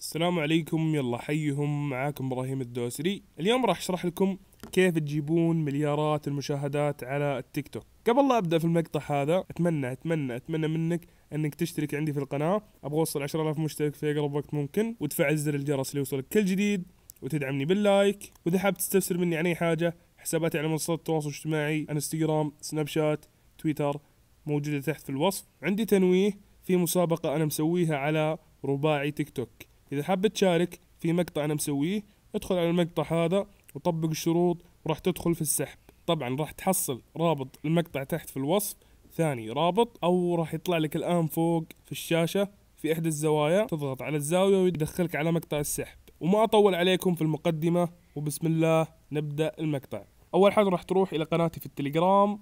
السلام عليكم يلا حيهم معاكم إبراهيم الدوسري. اليوم راح أشرح لكم كيف تجيبون مليارات المشاهدات على التيك توك. قبل لا أبدأ في المقطع هذا أتمنى أتمنى أتمنى منك إنك تشترك عندي في القناة. أبغى أوصل 10000 مشترك في أقرب وقت ممكن وتفعل زر الجرس ليوصلك كل جديد وتدعمني بال like. وإذا حاب تستفسر مني عن أي حاجة حساباتي على منصات التواصل الاجتماعي إنستغرام سناب شات تويتر موجودة تحت في الوصف. عندي تنويه في مسابقة أنا مسويها على رباعي تيك توك. إذا حاب تشارك في مقطع أنا مسويه ادخل على المقطع هذا وطبق الشروط وراح تدخل في السحب. طبعا راح تحصل رابط المقطع تحت في الوصف ثاني رابط أو راح يطلع لك الآن فوق في الشاشة في إحدى الزوايا تضغط على الزاوية ويدخلك على مقطع السحب. وما أطول عليكم في المقدمة وبسم الله نبدأ المقطع. أول حاجة راح تروح إلى قناتي في التليجرام.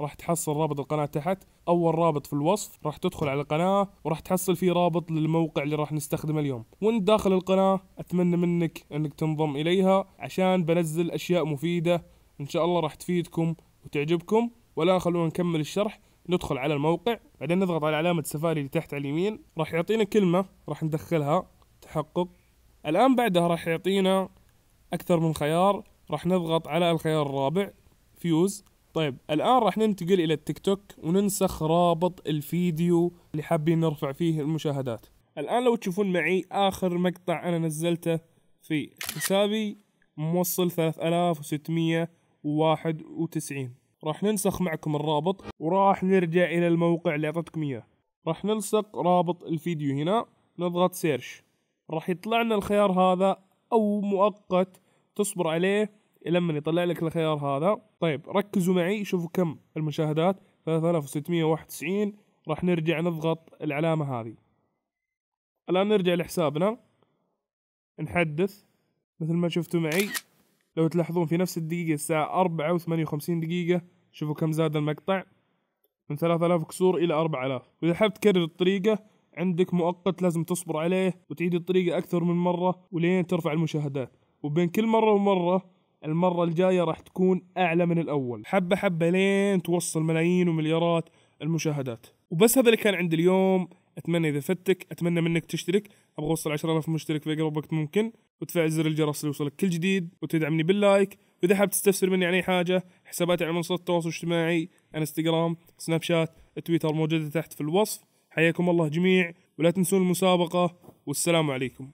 راح تحصل رابط القناة تحت. أول رابط في الوصف راح تدخل على القناة وراح تحصل فيه رابط للموقع اللي راح نستخدمه اليوم. وأنت داخل القناة أتمنى منك أنك تنضم إليها عشان بنزل أشياء مفيدة إن شاء الله راح تفيدكم وتعجبكم. ولا خلونا نكمل الشرح. ندخل على الموقع. بعدين نضغط على علامة سفاري اللي تحت على اليمين. راح يعطينا كلمة راح ندخلها. تحقق. الآن بعدها راح يعطينا أكثر من خيار. راح نضغط على الخيار الرابع views طيب الآن راح ننتقل إلى التيك توك وننسخ رابط الفيديو اللي حابين نرفع فيه المشاهدات. الآن لو تشوفون معي آخر مقطع أنا نزلته في حسابي موصل 3691 راح ننسخ معكم الرابط وراح نرجع إلى الموقع اللي أعطيتكم إياه. راح نلصق رابط الفيديو هنا نضغط search راح يطلع لنا الخيار هذا أو مؤقت تصبر عليه لما يطلع لك الخيار هذا. طيب ركزوا معي شوفوا كم المشاهدات. 3691 راح نرجع نضغط العلامة هذه. الآن نرجع لحسابنا. نحدث. مثل ما شفتوا معي لو تلاحظون في نفس الدقيقة الساعة أربعة وثمانية وخمسين دقيقة شوفوا كم زاد المقطع. من 3000 كسور إلى 4000 وإذا حاب تكرر الطريقة عندك مؤقت لازم تصبر عليه وتعيد الطريقة أكثر من مرة ولين ترفع المشاهدات. وبين كل مرة ومرة المرة الجاية راح تكون أعلى من الأول. حبة حبة لين توصل ملايين ومليارات المشاهدات. وبس هذا اللي كان عندي اليوم. أتمنى إذا فتك أتمنى منك تشترك. أبغى أوصل 10000 مشترك في أقرب وقت ممكن. وتفعل زر الجرس ليوصلك كل جديد وتدعمني باللايك. وإذا حاب تستفسر مني عن أي حاجة حساباتي على منصات التواصل الاجتماعي انستغرام سناب شات تويتر موجودة تحت في الوصف. حياكم الله جميع ولا تنسون المسابقة. والسلام عليكم.